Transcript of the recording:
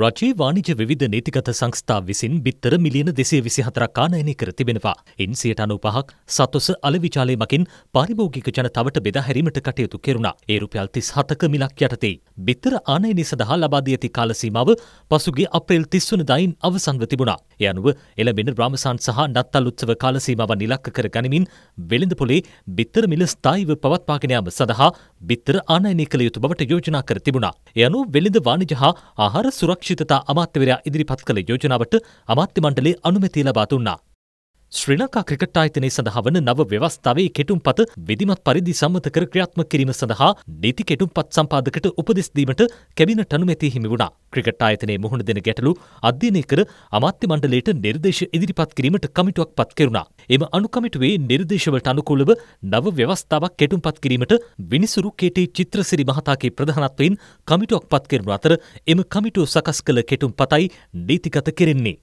රජයේ වාණිජ විධ නීතිගත සංස්ථා විසින් බිත්තර මිලියන දෙසේ විසි හතරක් ආනයනය කර තිබෙනවා. ඉන් සියට අනු පහක් සතොස අලවිචාලය මකින් පාරිභෝගික ජනතාවට බෙදා හැරීමට කටයුතු කෙරුණා. ඒ රුපියල් තිස් හතක මිලක් යටතේ. බිත්තර ආනයනය සඳහා ලබාදී ඇති කාලසීමාව පසුගේ අප්‍රේල් තිස්වන දයින් අවසන්ව තිබුණා. එ අනුව එළබෙන රාමසාන් සහ නත්තල් උත්සව කාලසීමාව නිලක්ක කර ගනිමින් වෙළඳ පොලේ බිත්තර මිල ස්ථායිව පවත්වාගෙන යාම සඳහා බිත්තර ආනයනය කළ යුතු බවට යෝජනා කර තිබුණා. එ අනුව වෙළඳ වාණිජ හා ආහාර සුරක්ෂිතතා අමාත්‍යවරයා ඉදිරිපත් කළ යෝජනාවට අමාත්‍ය මණ්ඩලේ අනුමැතිය ලබා දුන්නා. ශ්‍රී ලංකා ක්‍රිකට් ආයතනය සඳහා වන නව ව්‍යවස්ථාවේ කෙටුම්පත විධිමත් පරිදි සම්මත කර ක්‍රියාත්මක කිරීම සඳහා නීති කෙටුම්පත් සම්පාදකට උපදෙස් දීමට කැබිනට් අනුමැතිය හිමි වුණා. ක්‍රිකට් ආයතනයේ මුහුණ දෙන ගැටලු අධ්‍යයනය කර අමාත්‍ය මණ්ඩලයට නිර්දේශ ඉදිරිපත් කිරීමට කමිටුවක් පත් කෙරුණා. එම අනුකමිටුවේ නිර්දේශවලට අනුකූලව නව ව්‍යවස්ථාවක් කෙටුම්පත් කිරීමට විනිසුරු කේටේ චිත්‍රසිරි මහතාගේ ප්‍රධානත්වයෙන් කමිටුවක් පත් කෙරුණු අතර එම කමිටුව සකස් කළ කෙටුම්පතයි නීතිගත කෙරෙන්නේ.